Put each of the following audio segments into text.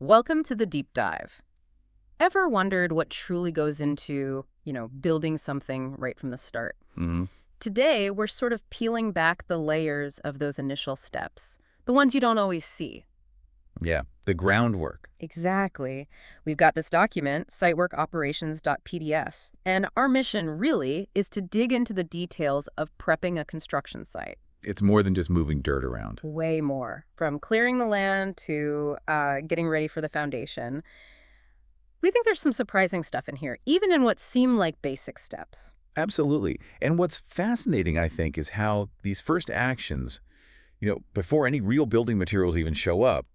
Welcome to the deep dive. Ever wondered what truly goes into, you know, building something right from the start? hmm Today, we're sort of peeling back the layers of those initial steps, the ones you don't always see. Yeah, the groundwork. Exactly. We've got this document, siteworkoperations.pdf, and our mission really is to dig into the details of prepping a construction site. It's more than just moving dirt around. Way more. From clearing the land to uh, getting ready for the foundation. We think there's some surprising stuff in here, even in what seem like basic steps. Absolutely. And what's fascinating, I think, is how these first actions, you know, before any real building materials even show up,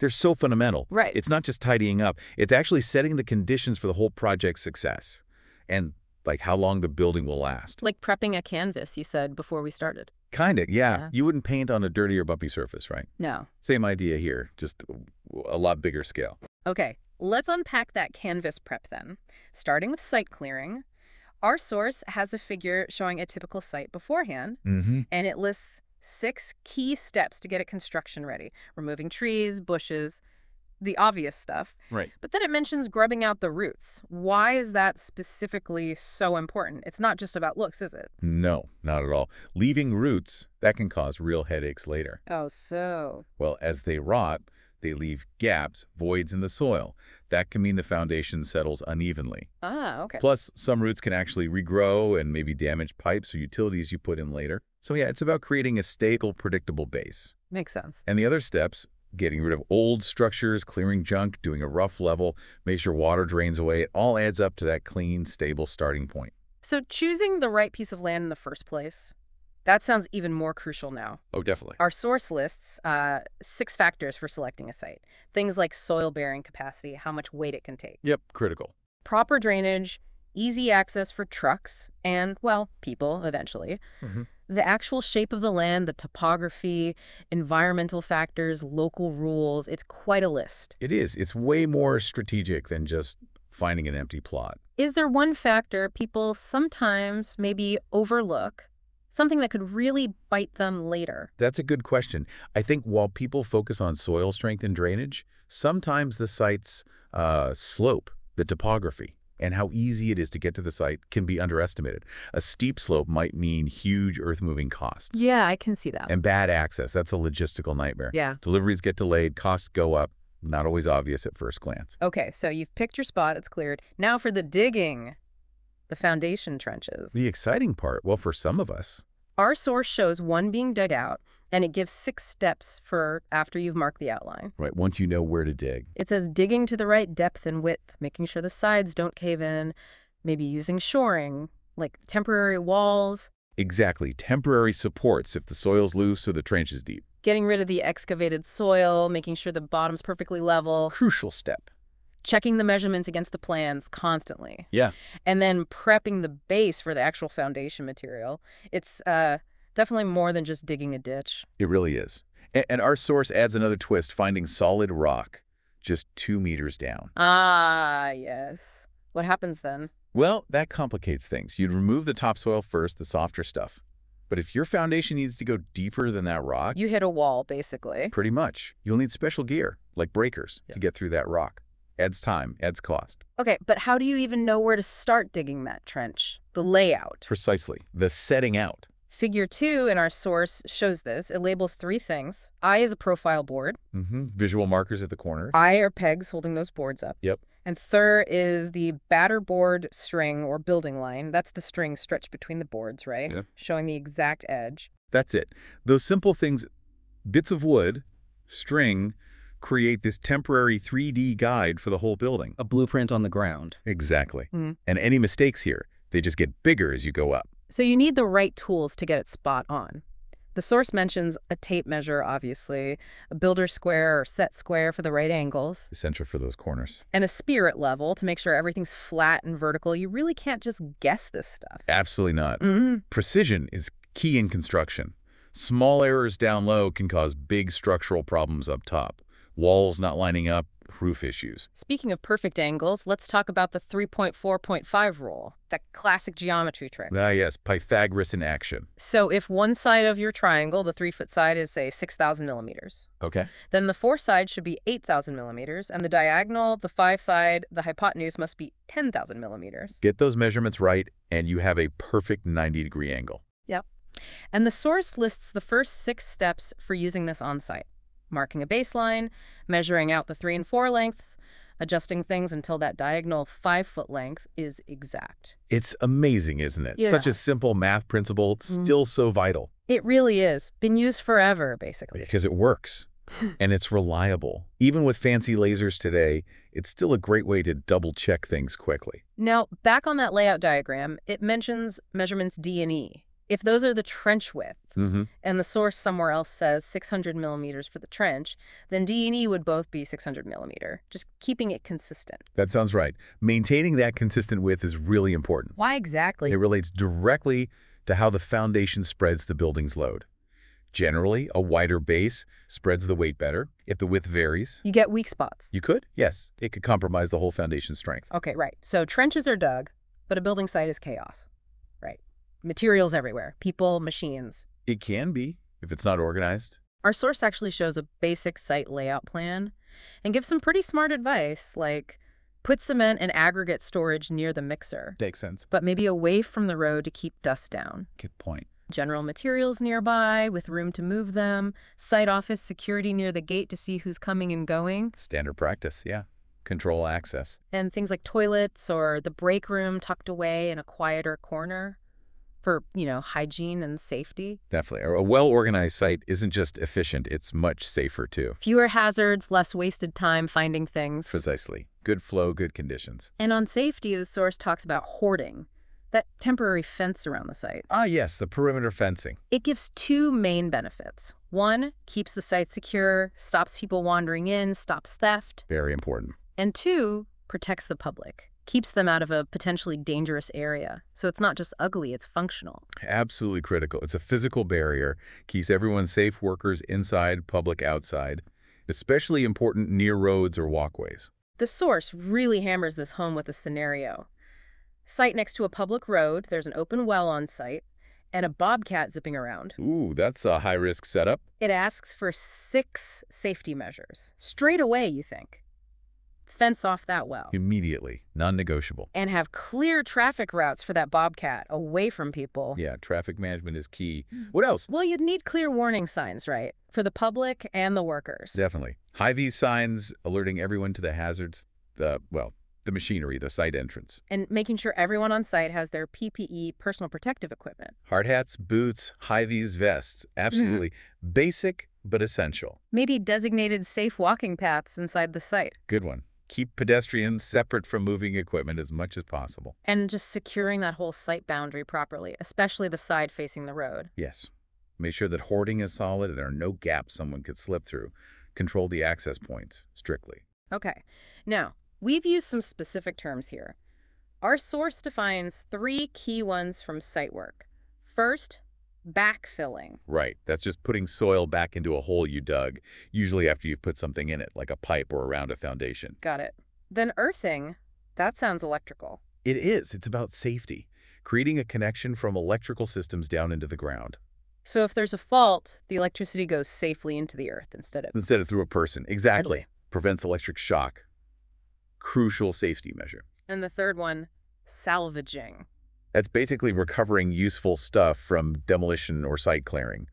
they're so fundamental. Right. It's not just tidying up. It's actually setting the conditions for the whole project's success and, like, how long the building will last. Like prepping a canvas, you said before we started. Kind of, yeah. Yeah. You wouldn't paint on a dirty or bumpy surface, right? No. Same idea here, just a lot bigger scale. Okay, let's unpack that canvas prep then. Starting with site clearing, our source has a figure showing a typical site beforehand, Mm-hmm. and it lists six key steps to get it construction ready. Removing trees, bushes, the obvious stuff. Right. But then it mentions grubbing out the roots. Why is that specifically so important? It's not just about looks, is it? No, not at all. Leaving roots, that can cause real headaches later. Oh, so. Well, as they rot, they leave gaps, voids in the soil. That can mean the foundation settles unevenly. Ah, okay. Plus, some roots can actually regrow and maybe damage pipes or utilities you put in later. So yeah, it's about creating a stable, predictable base. Makes sense. And the other steps, getting rid of old structures, clearing junk, doing a rough level, make sure water drains away, it all adds up to that clean, stable starting point. So choosing the right piece of land in the first place, that sounds even more crucial now. Oh, definitely. Our source lists uh, six factors for selecting a site. Things like soil bearing capacity, how much weight it can take, Yep, critical. proper drainage, easy access for trucks, and, well, people eventually. Mhm. The actual shape of the land, the topography, environmental factors, local rules, it's quite a list. It is. It's way more strategic than just finding an empty plot. Is there one factor people sometimes maybe overlook, something that could really bite them later? That's a good question. I think while people focus on soil strength and drainage, sometimes the site's uh, slope, the topography, and how easy it is to get to the site can be underestimated. A steep slope might mean huge earth-moving costs. Yeah, I can see that. And bad access, that's a logistical nightmare. Yeah. Deliveries get delayed, costs go up, not always obvious at first glance. Okay, so you've picked your spot, it's cleared. Now for the digging, the foundation trenches. The exciting part, well, for some of us, Our source shows one being dug out, and it gives six steps for after you've marked the outline. right, once you know where to dig. It says digging to the right depth and width, making sure the sides don't cave in, maybe using shoring, like temporary walls, Exactly, temporary supports if the soil's loose or the trench is deep. getting rid of the excavated soil, making sure the bottom's perfectly level, Crucial step. checking the measurements against the plans constantly. Yeah. and then prepping the base for the actual foundation material. It's uh, definitely more than just digging a ditch. It really is. A- And our source adds another twist, finding solid rock just two meters down. Ah, yes. What happens then? Well, that complicates things. You'd remove the topsoil first, the softer stuff. But if your foundation needs to go deeper than that rock, You hit a wall, basically. pretty much, you'll need special gear, like breakers, Yeah. to get through that rock. Adds time, adds cost. Okay, but how do you even know where to start digging that trench? The layout. Precisely. The setting out. Figure two in our source shows this. It labels three things. I is a profile board. hmm Visual markers at the corners. I are pegs holding those boards up. Yep. And third is the batter board string or building line. That's the string stretched between the boards, right? Yeah. Showing the exact edge. That's it. Those simple things, bits of wood, string, create this temporary 3D guide for the whole building. a blueprint on the ground. Exactly. Mhm. And any mistakes here, they just get bigger as you go up. So you need the right tools to get it spot on. The source mentions a tape measure, obviously, a builder square or set square for the right angles, Essential for those corners. and a spirit level to make sure everything's flat and vertical. You really can't just guess this stuff. Absolutely not. hmm Precision is key in construction. Small errors down low can cause big structural problems up top. Walls not lining up roof issues. Speaking of perfect angles, let's talk about the 3.4.5 rule, that classic geometry trick. Ah, yes, Pythagoras in action. So if one side of your triangle, the three-foot side, is, say, 6,000 millimeters, Okay. then the four side should be 8,000 millimeters, and the diagonal, the five side, the hypotenuse must be 10,000 millimeters. Get those measurements right, and you have a perfect 90-degree angle. Yep. And the source lists the first six steps for using this on-site. Marking a baseline, measuring out the three and four lengths, adjusting things until that diagonal five-foot length is exact. It's amazing, isn't it? Yeah. Such a simple math principle, Mhm. still so vital. It really is. Been used forever, basically. Because it works. and it's reliable. Even with fancy lasers today, it's still a great way to double-check things quickly. Now, back on that layout diagram, it mentions measurements D and E. If those are the trench width, Mm-hmm. and the source somewhere else says 600 millimeters for the trench, then D and E would both be 600 millimeter, just keeping it consistent. That sounds right. Maintaining that consistent width is really important. Why exactly? It relates directly to how the foundation spreads the building's load. Generally, a wider base spreads the weight better. If the width varies, You get weak spots. you could, yes, it could compromise the whole foundation's strength. Okay, right. So trenches are dug, but a building site is chaos. Materials everywhere. People, machines. It can be, if it's not organized. Our source actually shows a basic site layout plan and gives some pretty smart advice, like put cement and aggregate storage near the mixer, Makes sense. but maybe away from the road to keep dust down. Good point. General materials nearby with room to move them, site office security near the gate to see who's coming and going, Standard practice, yeah. Control access. and things like toilets or the break room tucked away in a quieter corner for, you know, hygiene and safety. Definitely. A well-organized site isn't just efficient, it's much safer too. Fewer hazards, less wasted time finding things. Precisely. Good flow, good conditions. And on safety, the source talks about hoarding, that temporary fence around the site. Ah, yes, the perimeter fencing. It gives two main benefits. One, keeps the site secure, stops people wandering in, stops theft. Very important. And two, protects the public, keeps them out of a potentially dangerous area. So it's not just ugly, it's functional. Absolutely critical. It's a physical barrier, keeps everyone safe, workers inside, public outside. Especially important near roads or walkways. The source really hammers this home with a scenario. Site next to a public road, there's an open well on site, and a bobcat zipping around. Ooh, that's a high-risk setup. It asks for six safety measures. Straight away, you think. Fence off that well. Immediately. Non-negotiable. And have clear traffic routes for that bobcat away from people. Yeah, traffic management is key. Hmm. What else? Well, you'd need clear warning signs, right? For the public and the workers. Definitely. High-vis signs alerting everyone to the hazards, the, well, the machinery, the site entrance. And making sure everyone on site has their PPE, personal protective equipment. Hard hats, boots, high-vis vests. Absolutely. Basic, but essential. Maybe designated safe walking paths inside the site. Good one. Keep pedestrians separate from moving equipment as much as possible. And just securing that whole site boundary properly, especially the side facing the road. Yes. Make sure that hoarding is solid and there are no gaps someone could slip through. Control the access points strictly. Okay. Now, we've used some specific terms here. Our source defines three key ones from site work. First, backfilling. Right. That's just putting soil back into a hole you dug, usually after you've put something in it, like a pipe or around a foundation. Got it. Then earthing. That sounds electrical. It is. It's about safety, creating a connection from electrical systems down into the ground So if there's a fault, the electricity goes safely into the earth instead of instead of through a person. Exactly. Prevents electric shock. Crucial safety measure. And the third one, salvaging. That's basically recovering useful stuff from demolition or site clearing.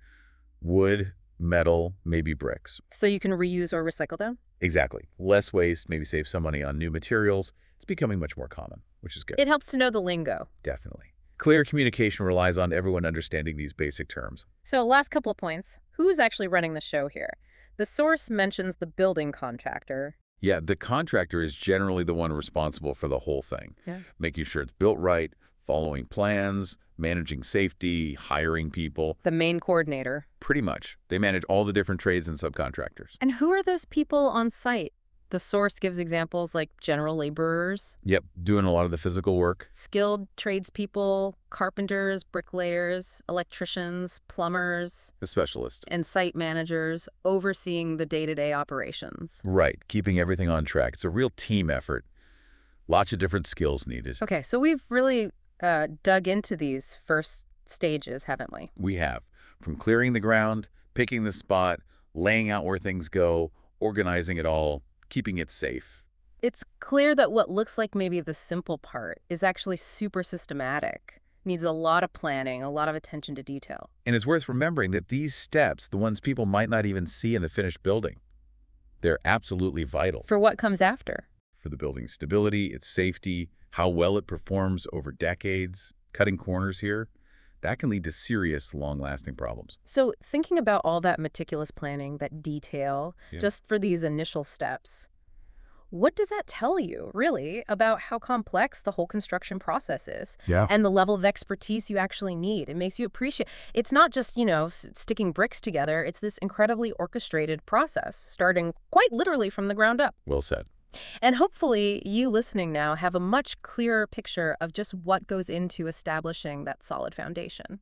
Wood, metal, maybe bricks. So you can reuse or recycle them? Exactly. Less waste, maybe save some money on new materials. It's becoming much more common, which is good. It helps to know the lingo. Definitely. Clear communication relies on everyone understanding these basic terms. So last couple of points. Who's actually running the show here? The source mentions the building contractor. Yeah, the contractor is generally the one responsible for the whole thing. Yeah. Making sure it's built right, following plans, managing safety, hiring people. The main coordinator. Pretty much. They manage all the different trades and subcontractors. And who are those people on site? The source gives examples like general laborers, Yep, doing a lot of the physical work. skilled tradespeople, carpenters, bricklayers, electricians, plumbers, The specialist. and site managers overseeing the day-to-day operations. Right, keeping everything on track. It's a real team effort. Lots of different skills needed. Okay, so we've really uh, dug into these first stages, haven't we? We have from clearing the ground, picking the spot, laying out where things go, organizing it all, keeping it safe. It's clear that what looks like maybe the simple part is actually super systematic, needs a lot of planning, a lot of attention to detail. And it's worth remembering that these steps, the ones people might not even see in the finished building, they're absolutely vital For what comes after? for the building's stability, its safety, how well it performs over decades. Cutting corners here, that can lead to serious, long-lasting problems. So thinking about all that meticulous planning, that detail, Yeah. just for these initial steps, what does that tell you, really, about how complex the whole construction process is Yeah. and the level of expertise you actually need? It makes you appreciate it's not just, you know, s- sticking bricks together. It's this incredibly orchestrated process, starting quite literally from the ground up. Well said. And hopefully, you listening now have a much clearer picture of just what goes into establishing that solid foundation.